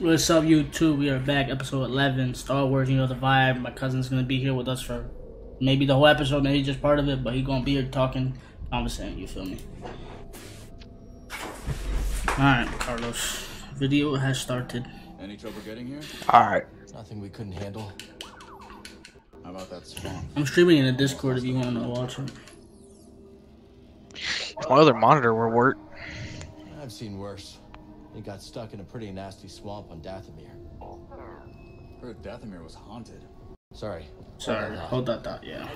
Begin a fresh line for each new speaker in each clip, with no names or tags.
What's up, YouTube? We are back, episode 11, Star Wars, you know the vibe. My cousin's gonna be here with us for maybe the whole episode, maybe just part of it, but he gonna be here talking, conversating, you feel me? Alright, Carlos. Video has started.
Any trouble getting here?
Alright.
Nothing we couldn't handle.
How about that swamp?
I'm streaming in the Discord if you wanna watch it.
My other monitor will work.
I've seen worse. He got stuck in a pretty nasty swamp on Dathomir.
Heard Dathomir was haunted.
Sorry.
Sorry, hold that thought, yeah.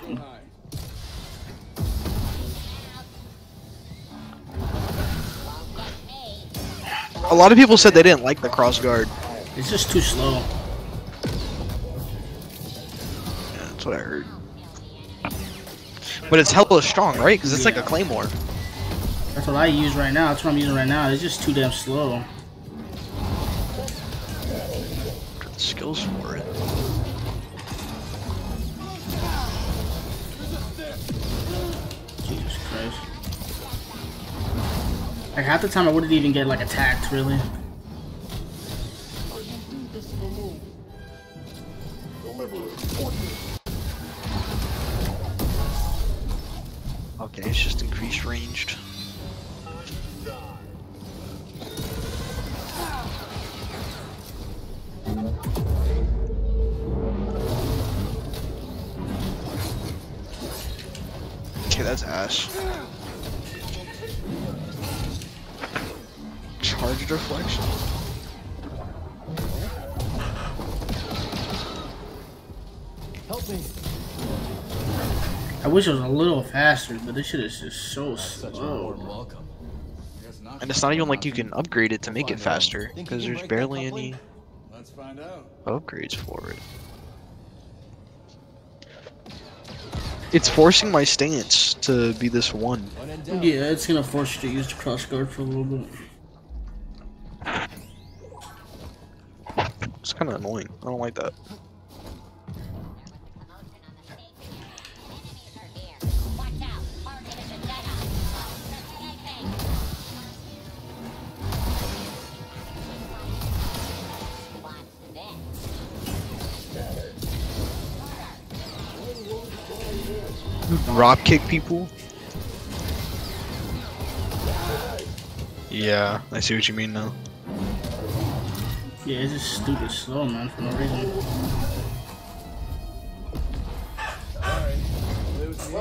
A lot of people said they didn't like the cross guard.
It's just too slow.
Yeah, that's what I heard. But it's hella strong, right? Because it's like a claymore.
That's what I use right now. That's what I'm using right now. It's just too damn slow.
Skills for it.
Jesus Christ. Like half the time I wouldn't even get like attacked, really.
Okay, it's just increased ranged. That's ass. Charge deflection.
Help me.
I wish it was a little faster, but this shit is just so
Such
slow.
welcome.
Guess not.
And it's not even like you can upgrade it to make it faster, because there's barely any
Let's find out.
upgrades for it. It's forcing my stance to be this one.
When in doubt,
Yeah, it's gonna force you to use the cross guard for a little bit.
It's kind of annoying. I don't like that. Rock kick people? Yeah, I see what you mean now.
Yeah, it's just stupid slow, man, for no reason.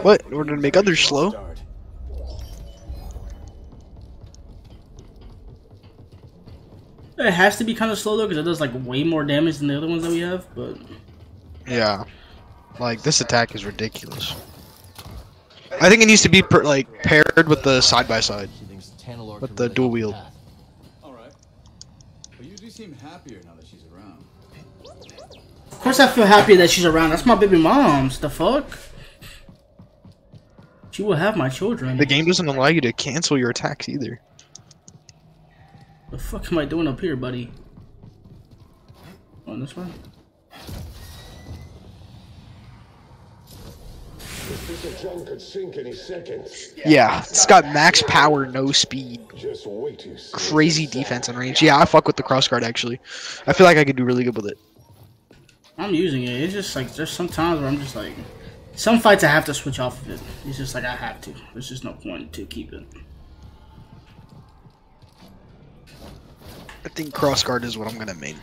What? In order to make others slow?
It has to be kind of slow though, because it does like way more damage than the other ones that we have. But
Yeah. Like, this attack is ridiculous. I think it needs to be per, like paired with the side by side.
she thinks Tanalorr
With the dual
wheel.
Alright. But you do seem happier now that she's around.
of course, I feel happy that she's around. That's my baby mom's. The fuck? She will have my children.
The game doesn't allow you to cancel your attacks either.
The fuck am I doing up here, buddy? On this one?
This John could sink any second.
Yeah, it's got max power, no speed,
Just wait to
crazy defense and range. Yeah, I fuck with the cross guard actually. I feel like I could do really good with it.
I'm using it. It's just like there's some times where I'm just like, some fights I have to switch off of it. It's just like I have to. There's just no point to keep it.
I think cross guard is what I'm gonna make.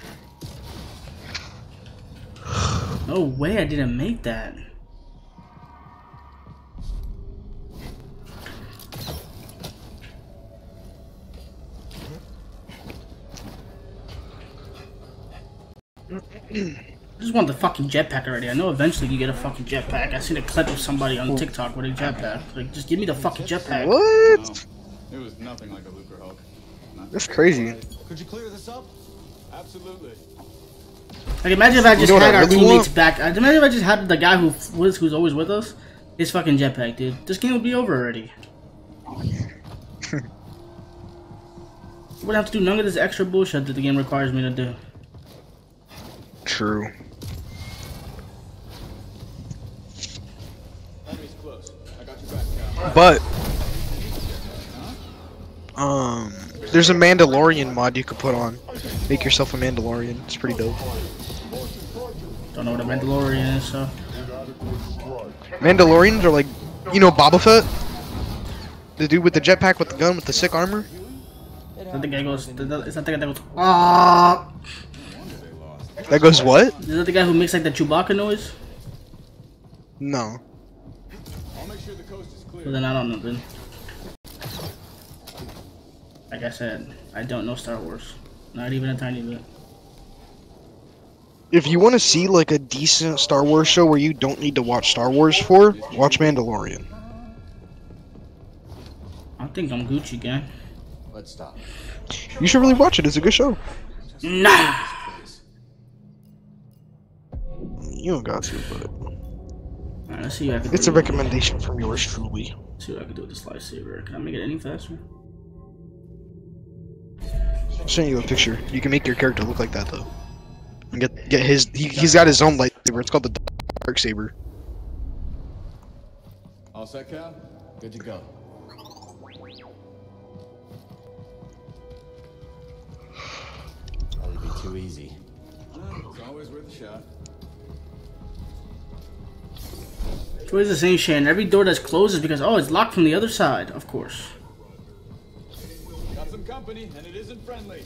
No way, I didn't make that. I just want the fucking jetpack already. I know eventually you get a fucking jetpack. I seen a clip of somebody on TikTok with a jetpack. Like, just give me the fucking jetpack.
What?
No, it was nothing like a Luker Hulk. Not
That's crazy.
Could you clear this up?
Absolutely.
Like, imagine if I just
know
had
I
our
really
teammates
want?
back. Imagine if I just had the guy who was who's always with us. His fucking jetpack, dude. This game would be over already. Wouldn't have to do none of this extra bullshit that the game requires me to do.
True.
Enemy's close. I got your back, Cal.
But um, there's a Mandalorian mod you could put on. Make yourself a Mandalorian. It's pretty dope.
Don't know what a Mandalorian is, so.
Mandalorians are like, you know, Boba Fett. The dude with the jetpack with the gun with the sick armor.
Is that the guy goes? Is that the guy that goes? Ah!
That goes what?
Is that the guy who makes like the Chewbacca noise?
No.
I'll make sure the coast is clear.
Well, then I don't know. Then, like I said, I don't know Star Wars. Not even a tiny bit.
If you want to see like a decent Star Wars show where you don't need to watch Star Wars for, watch Mandalorian.
I think I'm Gucci gang.
Let's stop.
You should really watch it. It's a good show.
Nah.
You don't got to, but
Alright, let's see what I can
it's
do.
a recommendation from yours truly.
Let's see what I can do with this lightsaber. Can I make it any faster?
I'll send you a picture. You can make your character look like that though. And get get his. He, he's got his own lightsaber. It's called the dark saber.
All set, Cal?
Good to go. That'd be too easy.
It's always worth a shot.
It's always the same shit. And every door that's closed is because oh, it's locked from the other side. Of course.
Got some company, and it isn't friendly.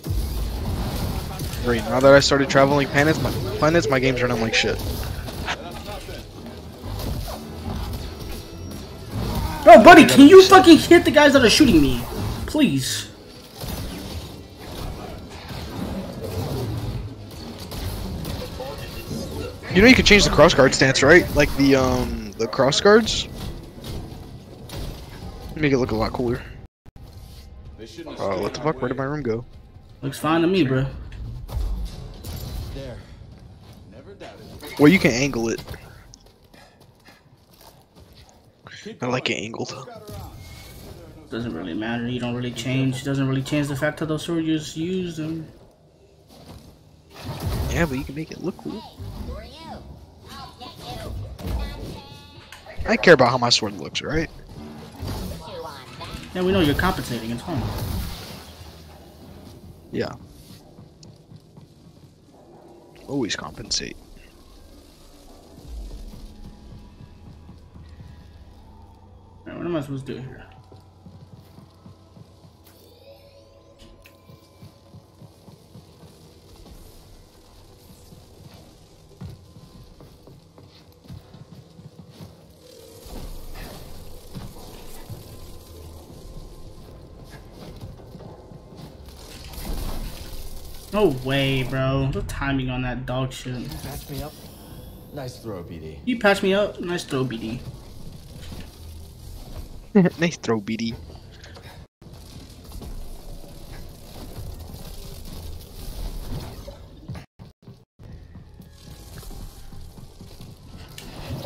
Great. Now that I started traveling planets, my planets, my game's running like shit.
That's nothing.
Bro, buddy, can you fucking hit the guys that are shooting me? Please.
You know you can change the cross guard stance, right? Like the um the cross guards. Make it look a lot cooler.
They shouldn't have
Oh,
stood
what the
in our
fuck? Where did my room go?
Looks fine to me, bro.
There.
Never doubted.
Well, you can angle it. I like it angled.
Doesn't really matter. You don't really change. Doesn't really change the fact that those soldiers use them.
Yeah, but you can make it look cool. I care about how my sword looks, right?
Yeah, we know you're compensating. It's home.
Yeah. Always compensate.
Alright, what am I supposed to do here? No way, bro. The timing on that dog shit.
Patch me up. Nice throw, BD.
You patch me up. Nice throw, BD.
nice throw, BD.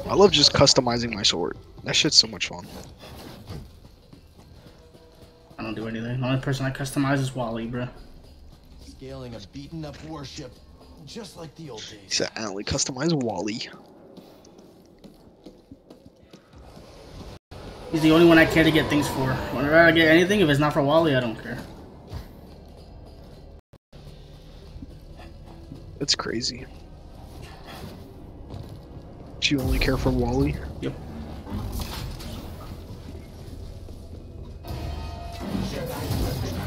I love just customizing my sword. That shit's so much fun.
I don't do anything. The only person I customize is Wally, bro.
Scaling a beaten up warship, just like the old days.
said, I only customize Wally.
He's the only one I care to get things for. Whenever I get anything, if it's not for Wally, I don't care.
That's crazy. Do you only care for Wally?
Yep.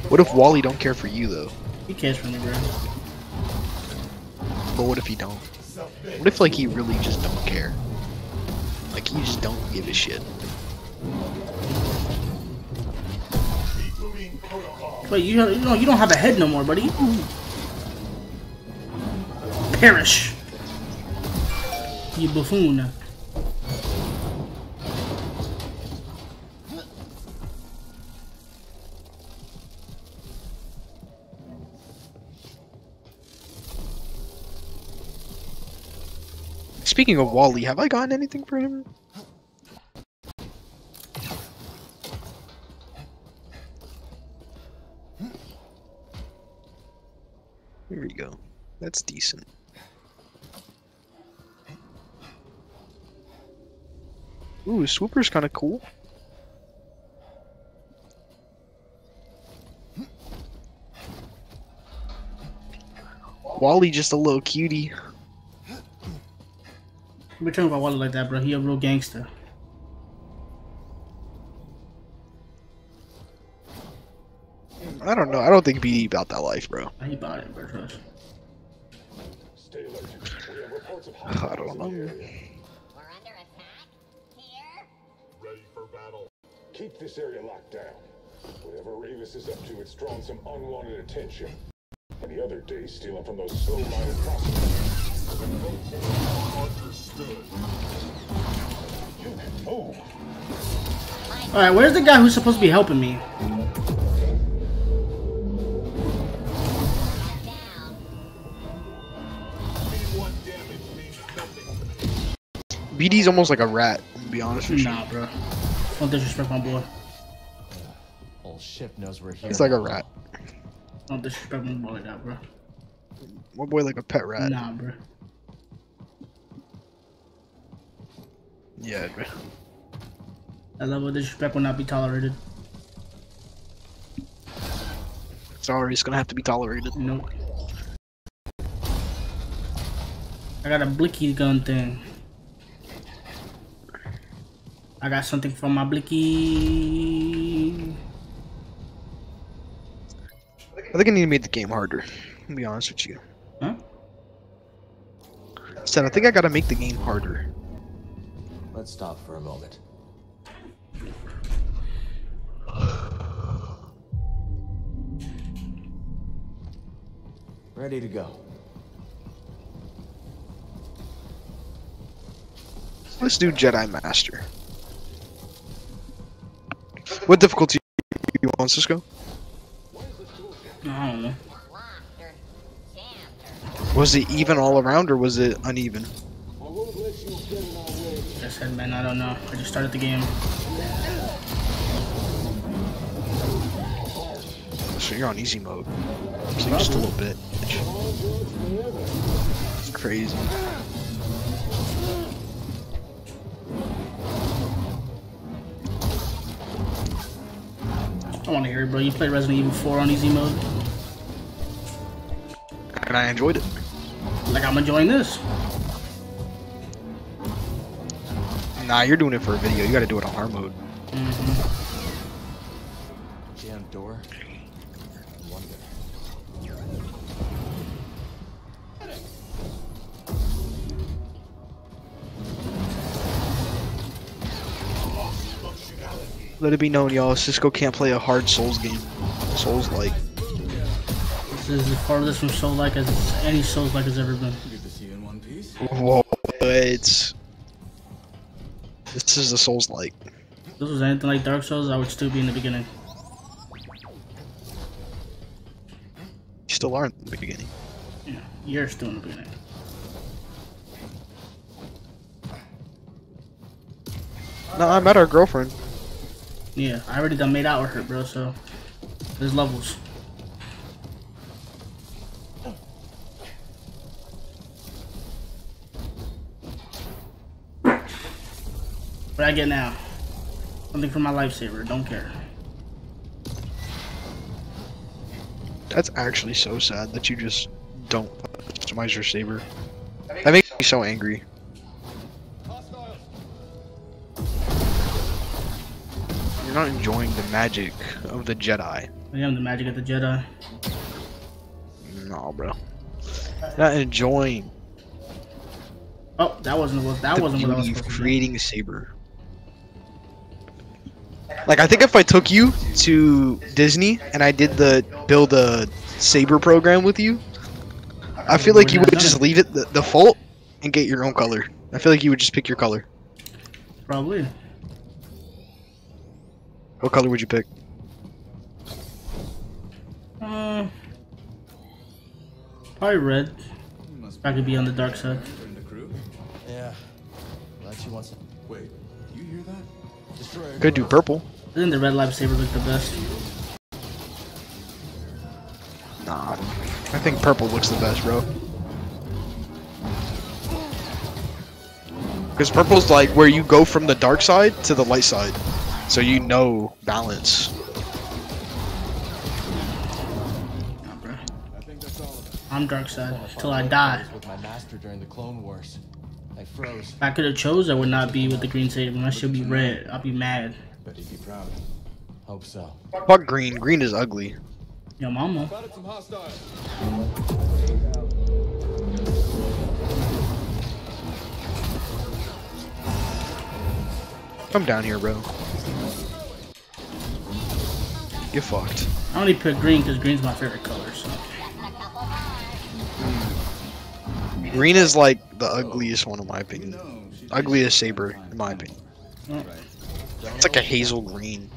What if Wally don't care for you though?
He cares for the bro.
But what if he don't? What if like he really just don't care? Like he just don't give a shit.
Wait, you you don't you don't have a head no more, buddy. Perish. You buffoon.
Speaking of Wally, have I gotten anything for him? Here we go. That's decent. Ooh, Swooper's kind of cool. Wally just a little cutie.
We talking about Wally like that, bro. He a real gangster.
I don't know. I don't think BD about that life, bro.
He bought it, bro.
Stay alert. We have reports of
I don't know.
We're under attack? Here?
Ready for battle. Keep this area locked down. Whatever Rayvis is up to, it's drawn some unwanted attention. And the other day, stealing from those slow-minded prostitutes. Understood. You can move.
Alright, where's the guy who's supposed to be helping me?
BD's almost like a rat. To be honest with you,
Nah, bro. Don't disrespect my boy.
Whole ship knows we're here.
he's like a rat.
Don't disrespect my boy like that, bro.
My boy like a pet rat.
Nah, bro.
Yeah, bro.
That level of disrespect will not be tolerated.
Sorry, it's gonna have to be tolerated.
Nope. I got a blicky gun thing. I got something from my blicky.
I think I need to make the game harder. To be honest with you.
Huh?
I said I think I gotta make the game harder.
Let's stop for a moment. Ready to go.
Let's do Jedi Master. What difficulty do you want, Cisco?
I don't know.
Locked or jammed or
Was it even all around or was it uneven?
Way.
I said, man, I don't know. I just started the game.
So you're on easy mode. So still a bitch. It's crazy.
I want to hear it, bro. You played Resident Evil 4 on easy mode?
And I enjoyed it.
Like I'm enjoying this.
Nah, you're doing it for a video. You gotta do it on hard mode. Mm-hmm.
Jam door.
Let it be known, y'all. Cisco can't play a hard Souls game. Souls like.
This is as farthest from Soul like as any Souls like has ever been.
Good to see you in one piece.
Whoa, it's. This is the Souls like.
If this was anything like Dark Souls, I would still be in the beginning.
You still are in the beginning.
Yeah, you're still in the beginning.
No, I met our girlfriend.
Yeah, I already done made out with her, bro. So there's levels. What I get now? Something for my lifesaver. Don't care.
That's actually so sad that you just don't customize your saber. That makes me so angry. You're not enjoying the magic of the Jedi.
I am the magic of the Jedi.
No, bro. Not enjoying
Oh, that wasn't what that
the
wasn't what I was
beauty of
supposed to do.
creating a saber. Like I think if I took you to Disney and I did the build a saber program with you, I feel like you would just leave it the default and get your own color. I feel like you would just pick your color.
Probably.
What color would you pick?
Uh, probably red. I could be on the dark side.
in the crew.
Yeah. Glad she wants to
Wait, you hear that?
destroy.
Could do purple.
I think the red lightsaber looked the best.
Nah, I think purple looks the best, bro. Because purple's like where you go from the dark side to the light side, so you know balance.
Nah, bro.
I think that's all of it.
I'm dark side
If
till I die.
With my master during the Clone Wars, I froze.
If I could have chose, I would not be with the green saber. I should be red. I'll be mad.
Bet he'd be proud. Hope so.
Fuck green. Green is ugly.
Yo, mama.
Spotted some hostiles.
Come down here, bro. Get fucked.
I only picked green because green's my favorite color. So
Green is like the ugliest one in my opinion. Ugliest saber in my opinion.
Right.
It's like a hazel green.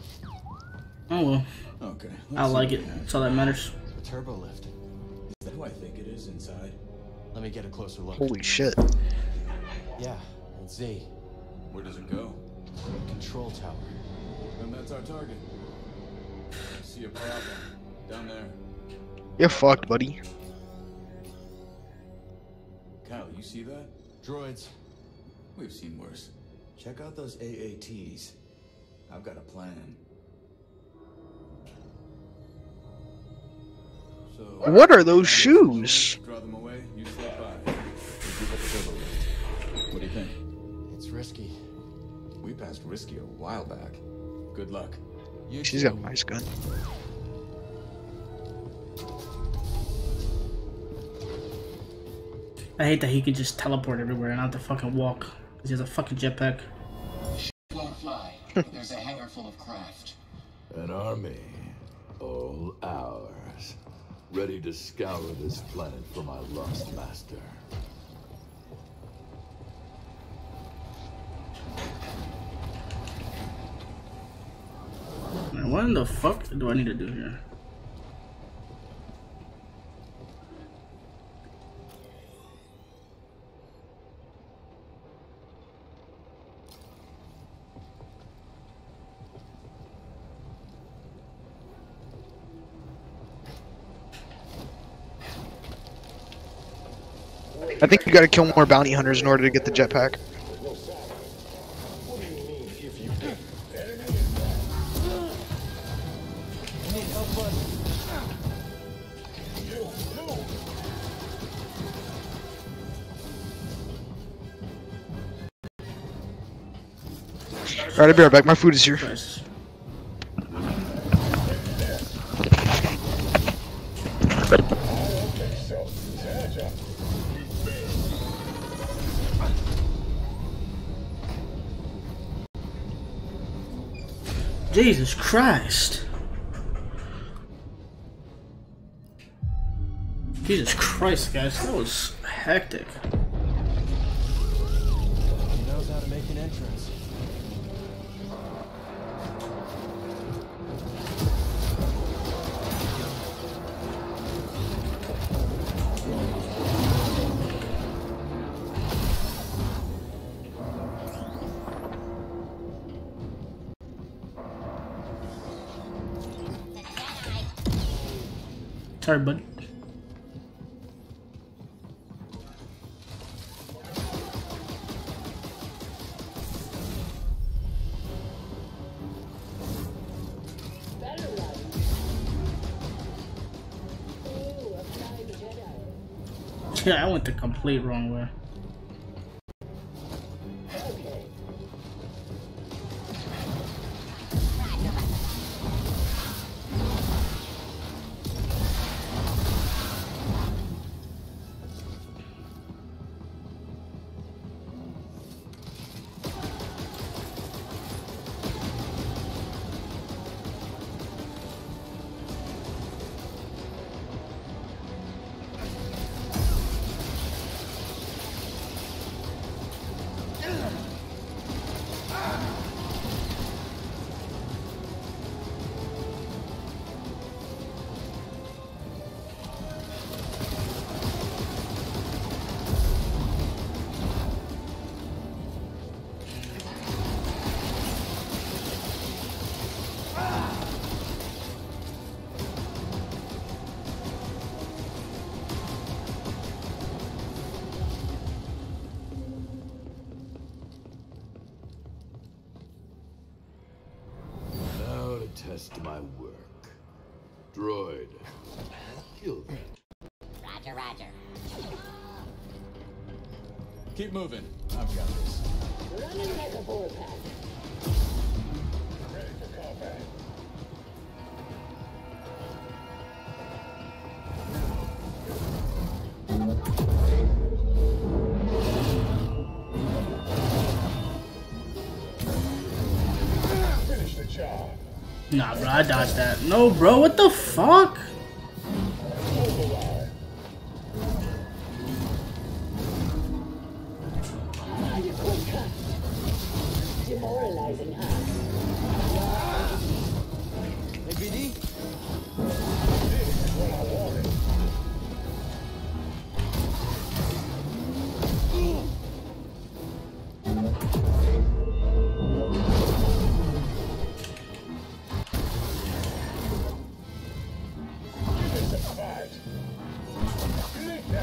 oh well,
Okay.
I like it. That's all that matters.
The turbo lift.
Is that who I think it is inside?
Let me get a closer look.
Holy shit.
Yeah, it's Z.
Where does it go?
Control tower.
And that's our target. I see a problem. Down there.
You're fucked, buddy.
Cal, you see that?
Droids.
We've seen worse. Check out those AATs. I've got a plan. So.
What are those shoes?
Draw them away. You step by. We keep up the turbo lift. What do you think?
It's risky.
We passed risky a while back. Good luck.
You
She's
too.
got a nice gun.
I hate that he can just teleport everywhere and not have to fucking walk. Cause he has a fucking jetpack.
Won't fly, but there's a hangar full of craft.
An army, all ours, ready to scour this planet for my lost master.
Man, what in the fuck do I need to do here?
I think you gotta kill more bounty hunters in order to get the jetpack. Alright, I'll be right back. My food is here.
Jesus Christ. Jesus Christ, guys, that was hectic. Sorry. Yeah, I went the complete wrong way.
Test my work. Droid, kill them.
Roger Roger, roger.
Keep moving. I've got this.
Running like a bullpup.
I dodged that. No, bro, what the fuck?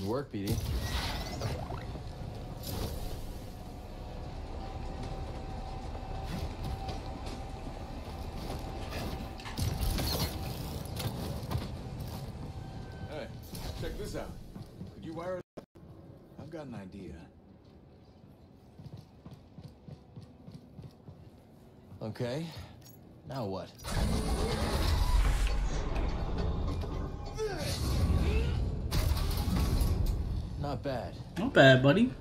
Good work, BD.
Hey, check this out. Could you wire it? I've got an idea.
Okay. Now what? Not bad,
buddy.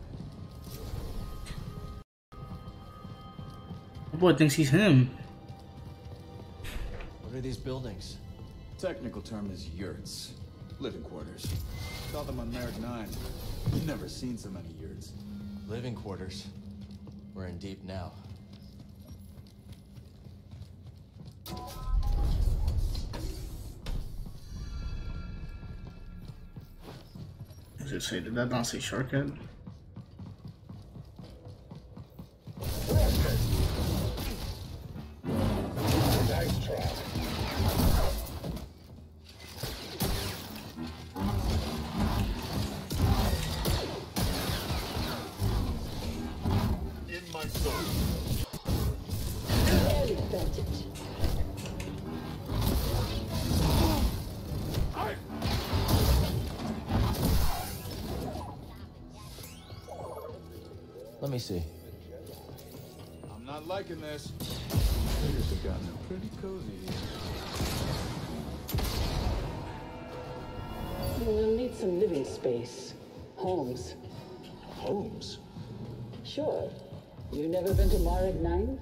The boy thinks he's him.
What are these buildings?
Technical term is yurts. Living quarters. Saw them on Merrick 9. Never seen so many yurts.
Living quarters. We're in deep now.
It say, did that not say
try. In my zone.
See.
I'm not liking this. Figures have gotten pretty cozy.
We'll need some living space. Homes.
Holmes.
Sure. You've never been to Marek 9?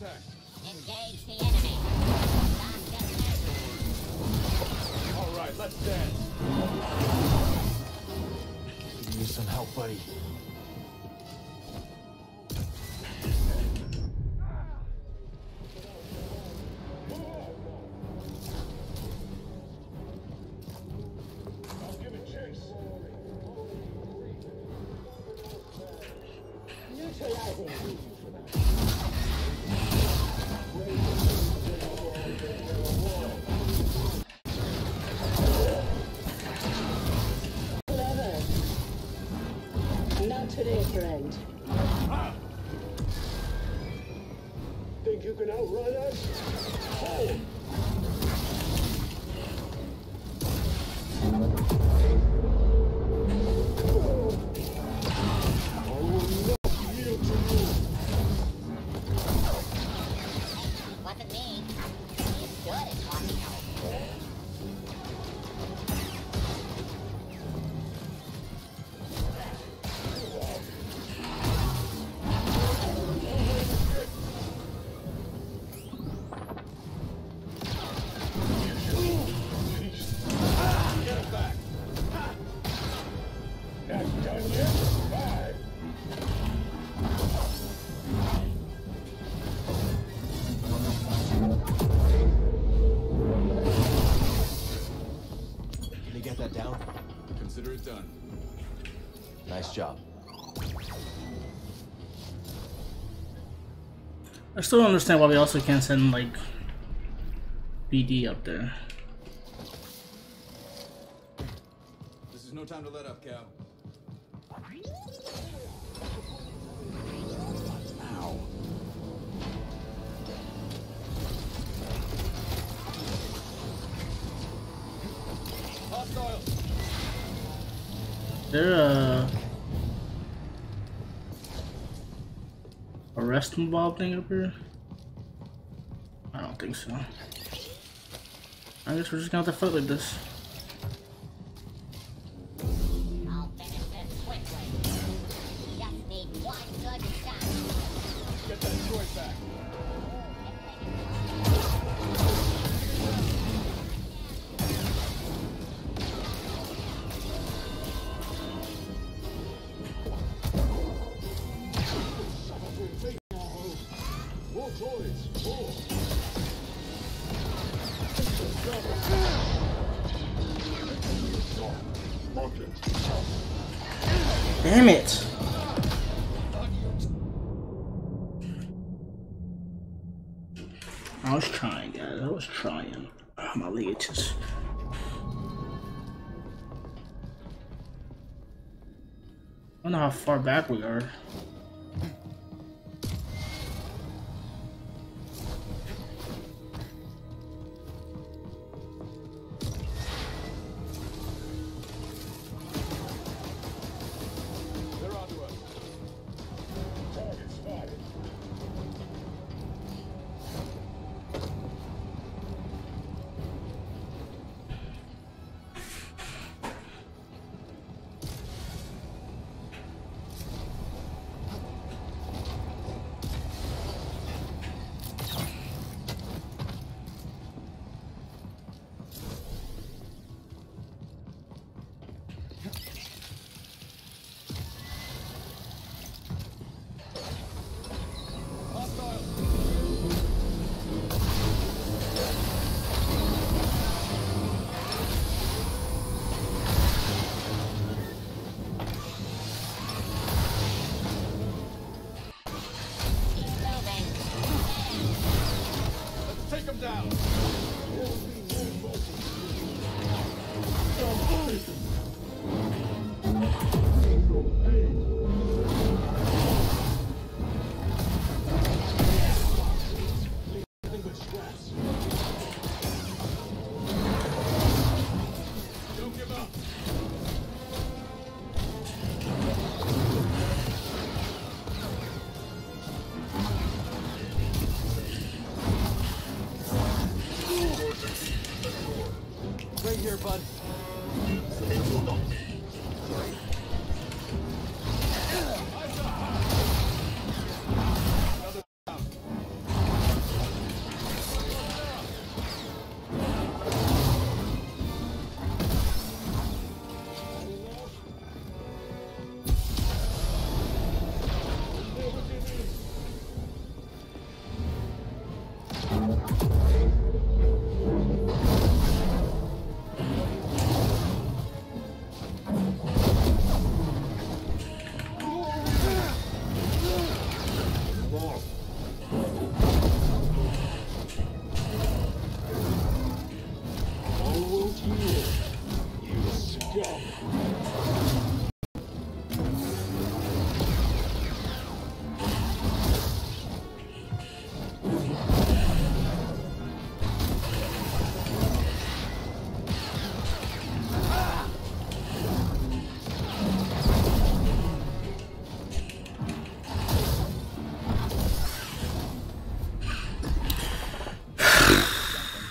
Contact.
Engage the enemy.
All right, let's dance.
Could use some help, buddy.
I'll give it chase.
Neutralizing. Today,
I still don't understand why we also can't send like BD up there. Arrest involved thing up here? I don't think so. I guess we're just gonna have to fight like this.
Back
we are.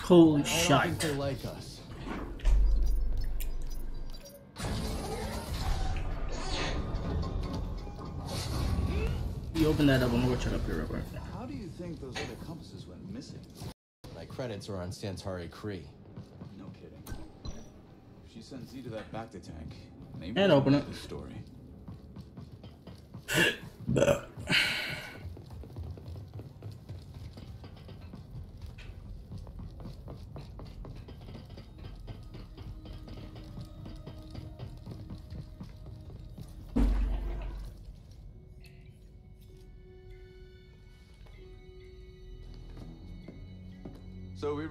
Holy
I
shit.
think they like us.
You open that up, I'm gonna go check up here real quick.
How do you think those other compasses went missing?
My credits are on Santari Khri.
No kidding. If she sent Z to that Bacta tank, maybe
And open
know
it.
The story.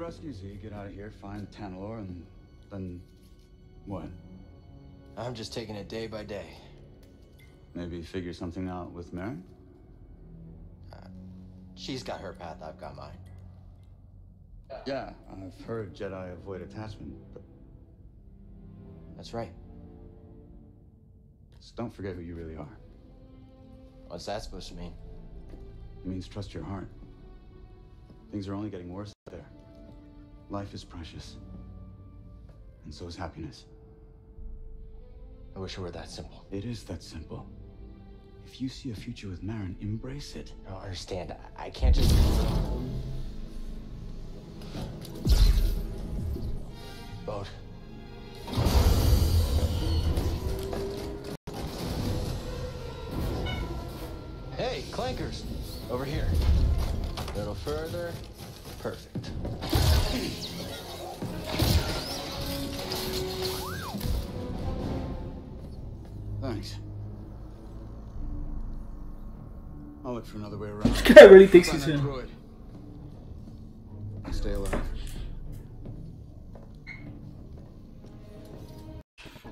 Rescue Z, get out of here, find Tanalorr, and then what?
I'm just taking it day by day.
Maybe figure something out with Merrin?
Uh, she's got her path, I've got mine.
Yeah, I've heard Jedi avoid attachment, but
That's right.
just don't forget who you really are.
What's that supposed to mean?
It means trust your heart. Things are only getting worse out there. Life is precious. And so is happiness.
I wish it were that simple.
It is that simple. If you see a future with Merrin, embrace it.
I don't understand. I, I can't just. Boat. Hey, clankers! Over here. A little further.
For another way around.
This guy really thinks he's him.
droid. Stay alive.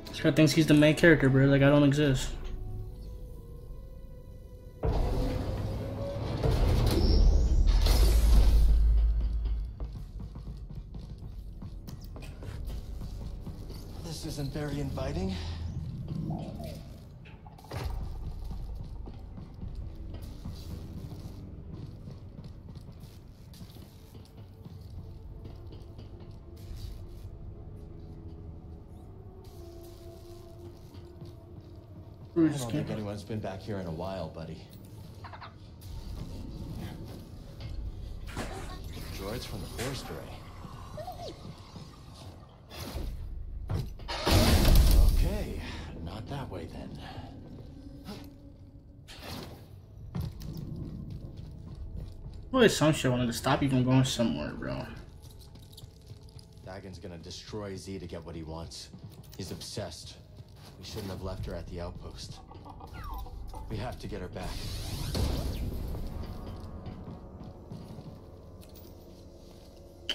This guy thinks he's the main character, bro. Like I don't exist.
Been back here in a while, buddy. Droids from the Force Array. Okay, not that way then.
Boy, some shit wanted to stop you from going somewhere, bro.
Dagan's gonna destroy Z to get what he wants. He's obsessed. We shouldn't have left her at the outpost. We have to get her back.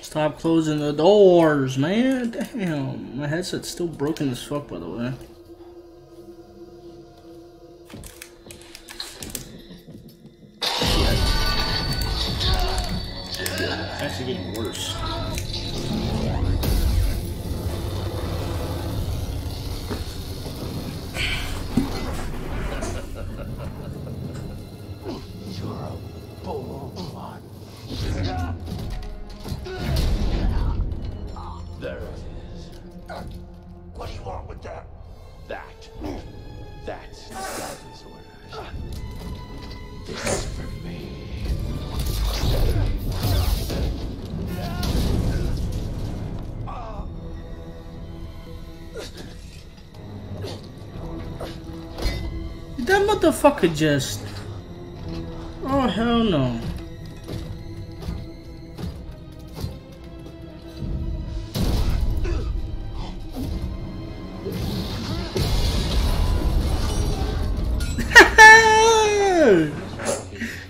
Stop closing the doors, man. Damn, my headset's still broken as fuck, by the way. Motherfucker just. Oh, hell no.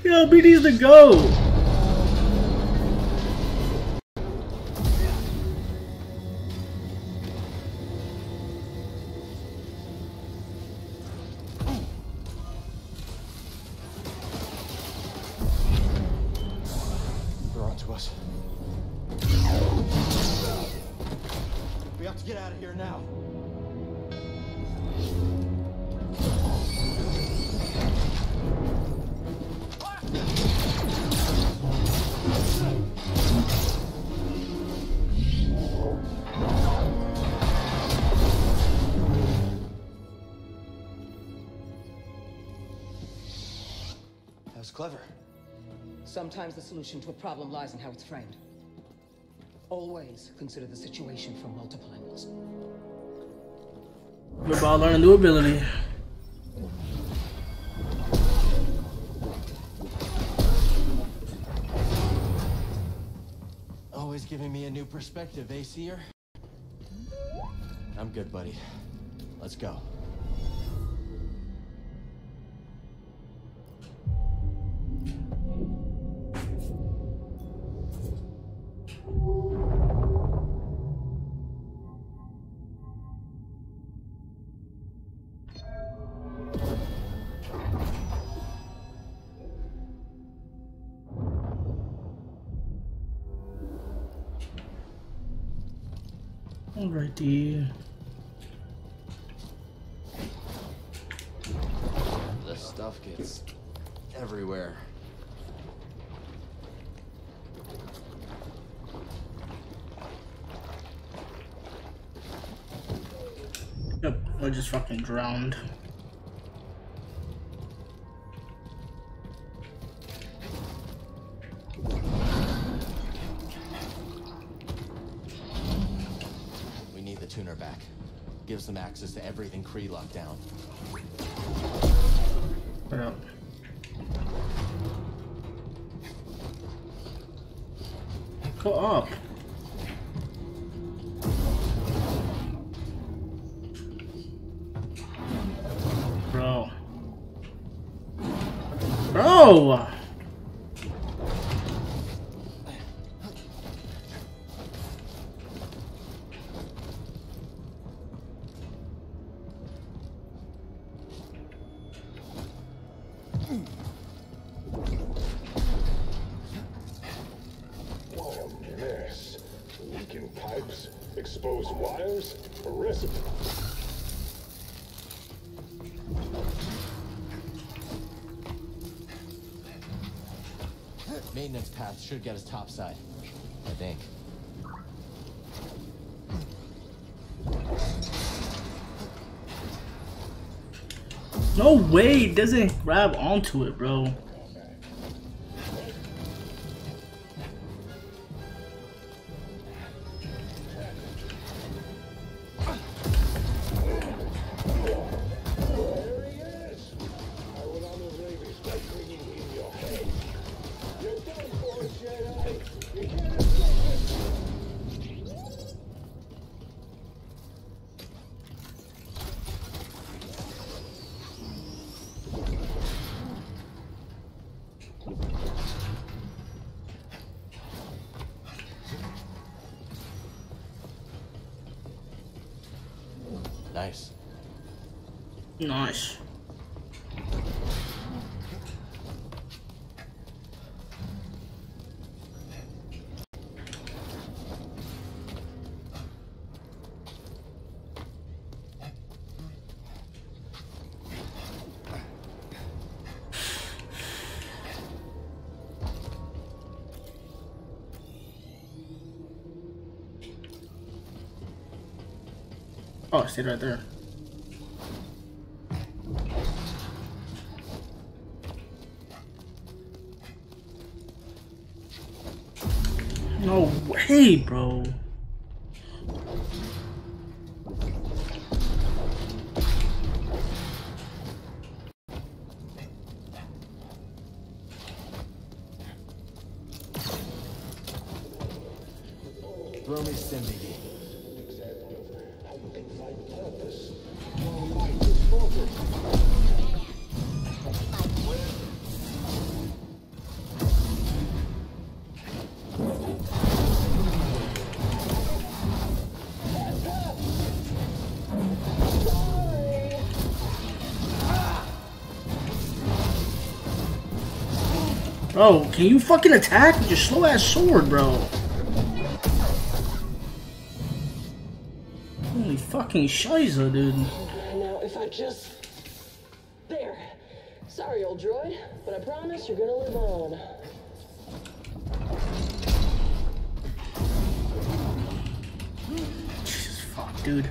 Yo, B needs to
was clever.
Sometimes the solution to a problem lies in how it's framed. Always consider the situation from multiple angles.
We're about to learn a new ability.
Always giving me a new perspective, eh, Seer? I'm good, buddy. Let's go. The stuff gets everywhere.
Yep, I just fucking drowned.
Everything Khri locked down.
Up? Go. Bro. Bro!
Maintenance path should get us topside. I think.
No way, it doesn't grab onto it, bro.
Nice.
Oh, stayed right there. Bro. Bro, can you fucking attack with your slow ass sword, bro? Holy fucking shiza, dude.
Now, if I just. There. Sorry, old droid, but I promise you're gonna live on.
Jesus fuck, dude.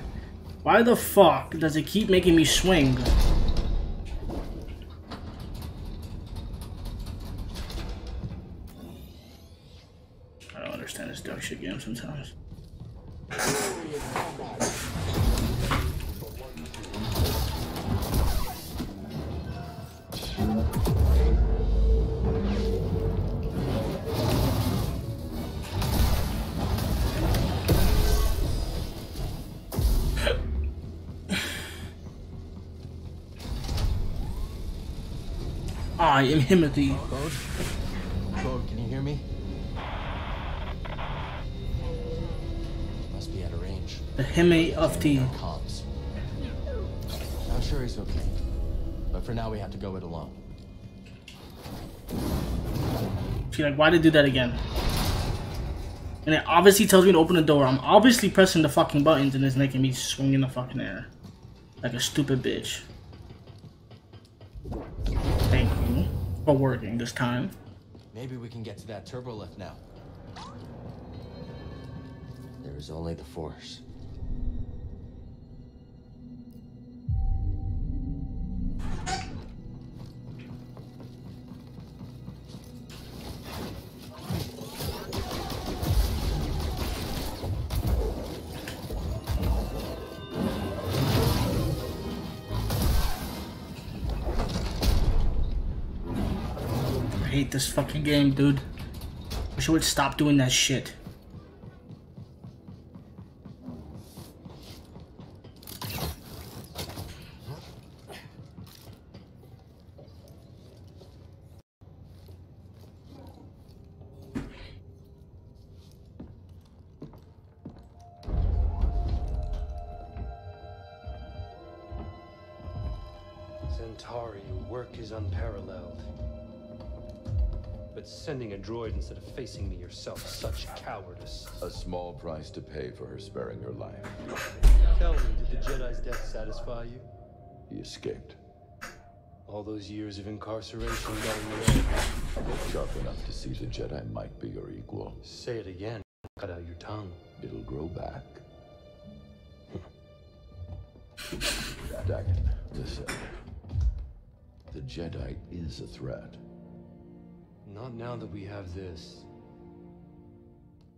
Why the fuck does it keep making me swing? Understand this duck shit game sometimes. I am Himothy. The Hime of T.
Comms. I'm sure he's okay. But for now, we have to go it alone.
She like, why did do that again? And it obviously tells me to open the door. I'm obviously pressing the fucking buttons and it's making me swing in the fucking air. Like a stupid bitch. Thank you for working this time.
Maybe we can get to that turbo lift now. There is only the force.
This fucking game, dude. Wish I would stop doing that shit.
Santari, work is unparalleled. But sending a droid instead of facing me yourself, such cowardice.
A small price to pay for her sparing her life.
Tell me, did the Jedi's death satisfy you?
He escaped.
All those years of incarceration going away.
Sharp enough to see the Jedi might be your equal.
Say it again. Cut out your tongue.
It'll grow back. Dagan, listen. The Jedi is a threat.
Not now that we have this.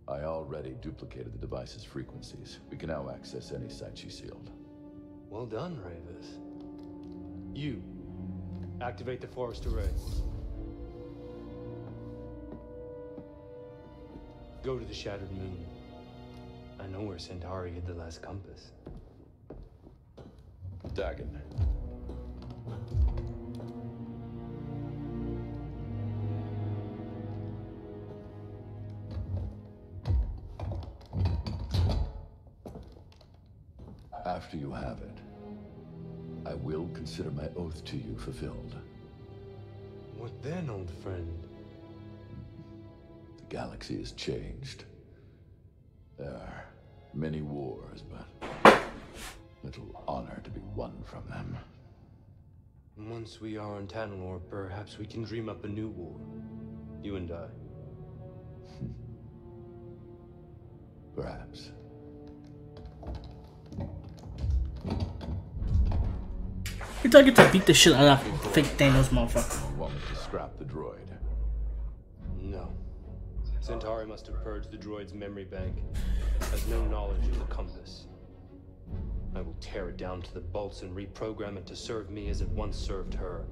I already duplicated the device's frequencies. We can now access any site she sealed.
Well done, Rayvis. You, activate the Force Array. Go to the Shattered Moon. I know where Santari hid the last compass.
Dagan. Have it, I will consider my oath to you fulfilled.
What then, old friend?
The galaxy has changed. There are many wars, but little honor to be won from them.
Once we are on Tanalorr, perhaps we can dream up a new war. You and I.
Perhaps.
You thought I get to beat the shit out of fake Thanos motherfucker.
No. Santari must have purged the droid's memory bank. Has no knowledge of the compass. I will tear it down to the bolts and reprogram it to serve me as it once served her.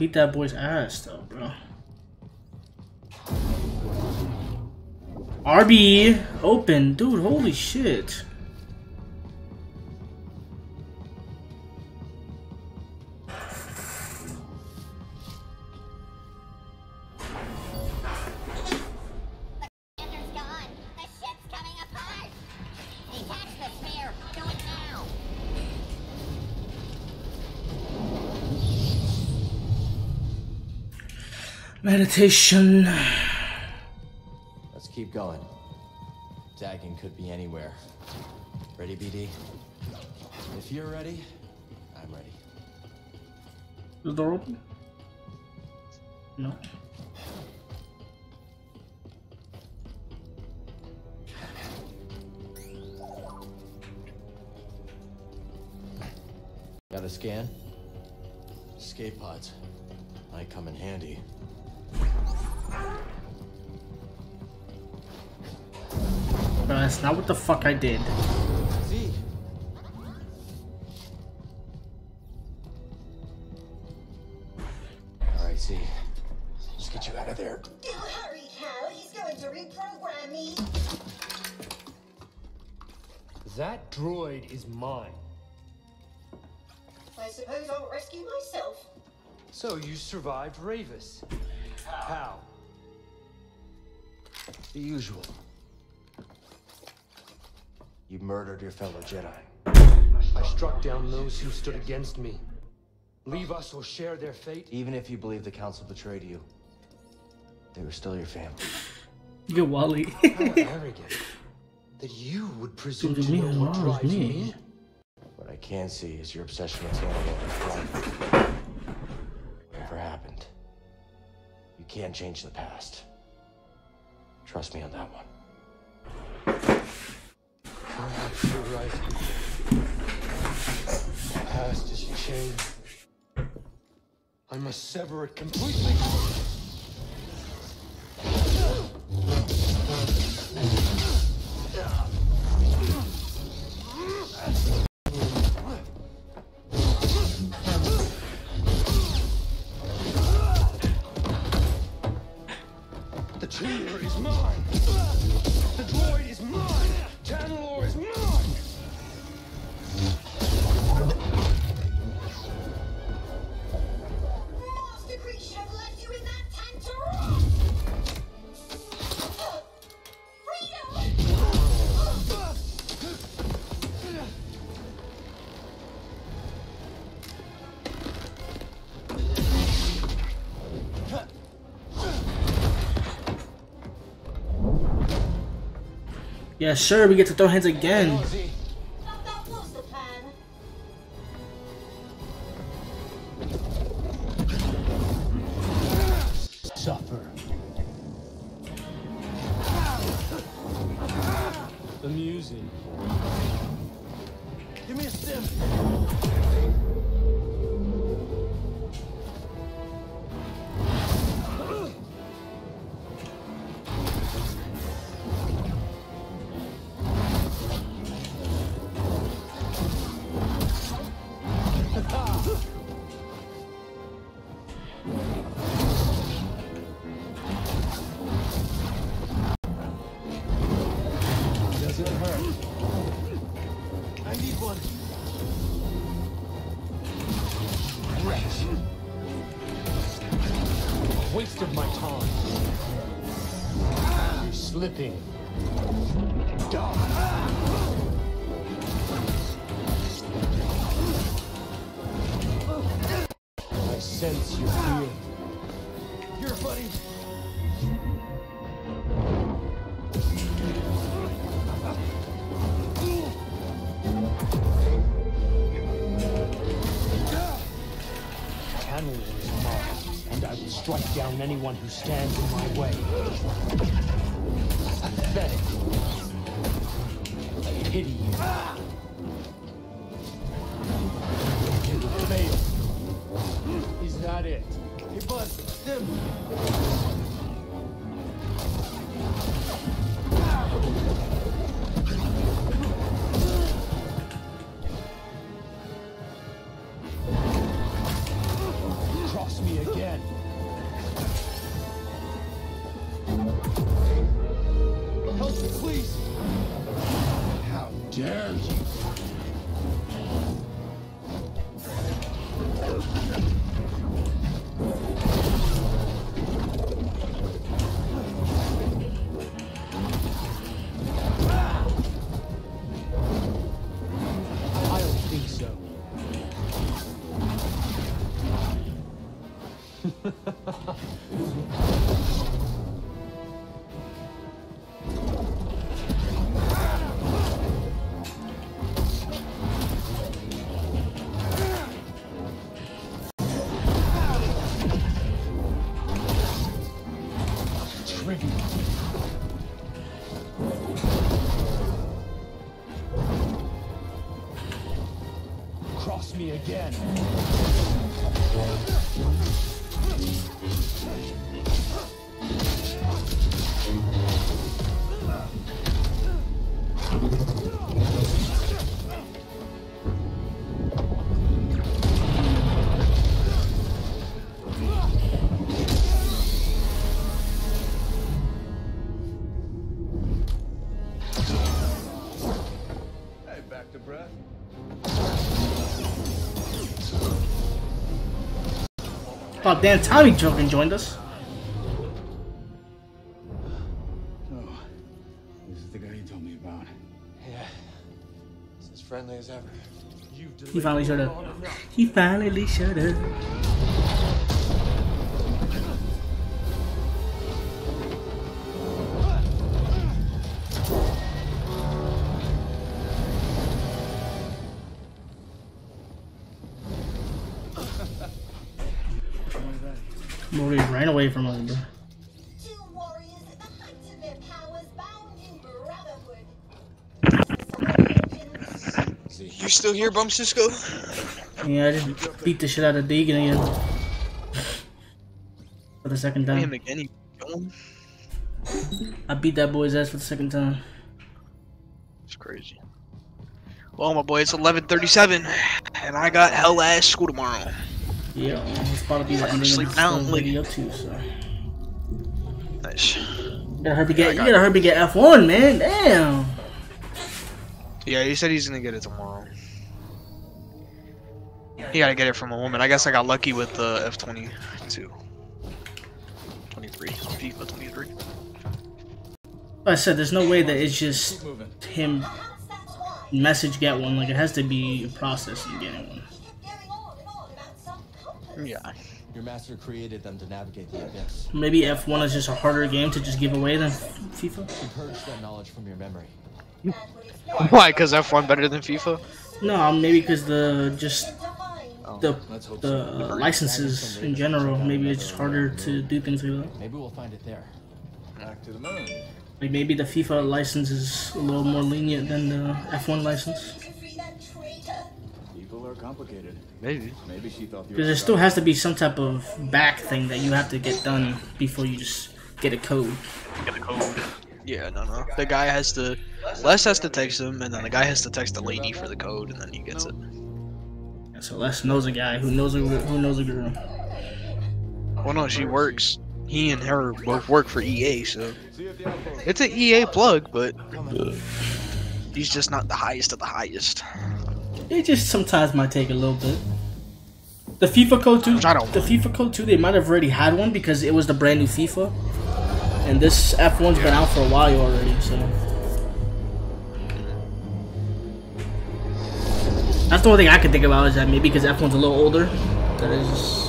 Beat that boy's ass though, bro. RB open, dude. Holy shit. Meditation.
Let's keep going. Dagan could be anywhere. Ready, BD? If you're ready, I'm ready.
Is the door open? No.
Got a scan? Escape pods. Might come in handy.
That's not what the fuck I did.
Z. All right, Z. Let's get you out of there.
Do hurry, Cal. He's going to reprogram me.
That droid is mine.
I suppose I'll rescue myself.
So you survived Rayvis. How?
The usual. You murdered your fellow Jedi.
I struck down those who stood against me. Leave us or share their fate.
Even if you believe the Council betrayed you, they were still your family.
Get Wally.
How arrogant that you would presume to
me
know
and
what
Mom was
drives
me.
me.
What I can see is your obsession with Tanalorr. Whatever happened, you can't change the past. Trust me on that one.
The past is a. I must sever it completely. The chamber is mine. The droid is mine. Tanalorr is mine.
Yeah, sure, we get to throw hands again.
Is mine, and I will strike down anyone who stands in my way. Pathetic. I pity. You again.
Oh damn, Tommy fucking joined us.
Oh, this is the guy you told me about.
Yeah. It's as friendly as ever.
He finally showed up. He finally showed up.
You still here, Bum Cisco?
Yeah, I just beat the shit out of Deegan again. For the second
Him
time.
again. Him?
I beat that boy's ass for the second time.
It's crazy. Well, my boy, it's 11:37, and I got hell ass school tomorrow.
Yeah, it's about to be the
I'm
ending
sleep
of
now,
the
like-
video too, so.
Nice.
You gotta hurry to get, you gotta hurry to get F1, man. Damn.
Yeah, he said he's gonna get it tomorrow. He gotta get it from a woman. I guess I got lucky with the F22. 23. FIFA 23.
I said there's no way that it's just him message get one. Like it has to be a process in getting one.
Yeah.
Your master created them to navigate the abyss.
Maybe F1 is just a harder game to just give away than FIFA.
You purge that knowledge from your memory.
Why? Because F1 better than FIFA?
No, maybe because the just the the uh, licenses in general. Maybe it's just harder to do things like that.
Maybe we'll find it there.
Back to the moon.
Like maybe the FIFA license is a little more lenient than the F1 license.
People are complicated.
Maybe.
Maybe she thought the
Because there still has to be some type of back thing that you have to get done before you just get a code.
Get a code. Yeah, no, no. The guy has to. Les has to text him, and then the guy has to text the lady for the code, and then he gets it.
So Les knows a guy who knows a who knows a girl.
Well, no, she works. He and her both work for EA, so it's an EA plug, but he's just not the highest of the highest.
It just sometimes might take a little bit. The FIFA code 2, The FIFA code 2, They might have already had one because it was the brand new FIFA, and this F1's been out for a while already. So that's the only thing I can think about is that maybe because F1's a little older, that is.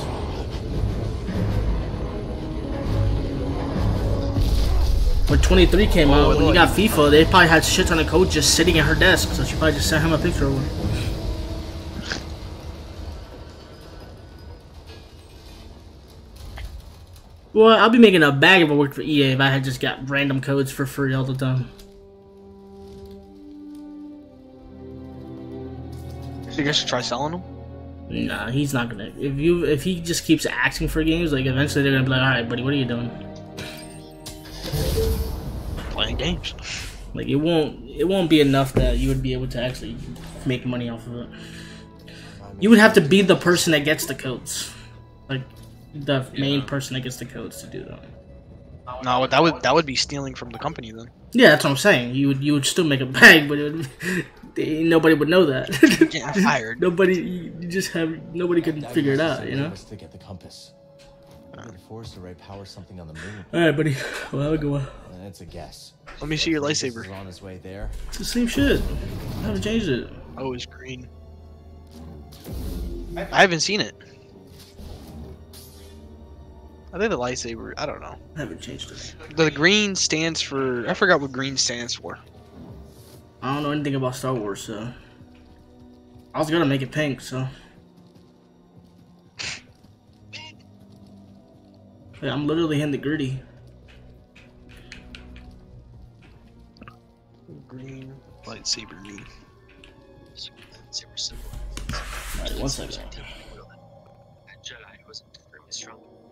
When 23 came
Oh,
out, when you got FIFA, they probably had shit on of code just sitting at her desk, so she probably just sent him a picture of it. Well, I'll be making a bag if I worked for EA if I had just got random codes for free all the time.
So you guys should try selling them.
Nah, he's not gonna. If you if he just keeps asking for games, like eventually they're gonna be like, all right, buddy, what are you doing?
Playing games.
Like it won't it won't be enough that you would be able to actually make money off of it. You would have to be the person that gets the codes, like the main person that gets the codes to do that.
No, that would that would be stealing from the company then.
Yeah, that's what I'm saying. You would you would still make a bag, but it would, nobody would know that.
Get fired.
nobody, you you just have nobody could figure it out. You know.
To get the compass. We could force the ray power something on the moon.
All right, buddy. Well, have a good one.
And it's a guess.
Let me see your lightsaber.
on his way there.
It's the same shit. I haven't changed it.
Oh, it's green. I haven't seen it. I think the lightsaber. I don't know.
I haven't changed it.
The green stands for. I forgot what green stands for.
I don't know anything about Star Wars, so I was gonna make it pink. So yeah, I'm literally in the gritty.
Green lightsaber me. Lightsaber symbol.
Alright, one second.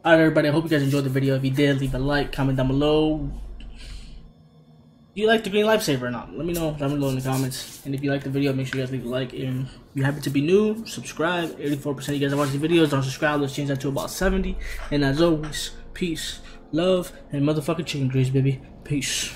Alright, everybody. I hope you guys enjoyed the video. If you did, leave a like, comment down below. Do you like the green lifesaver or not? Let me know down below in the comments. And if you like the video, make sure you guys leave a like. And if you happen to be new, subscribe. 84% of you guys are watching the videos. Don't subscribe. Let's change that to about 70. And as always, peace, love, and motherfucking chicken grease, baby. Peace.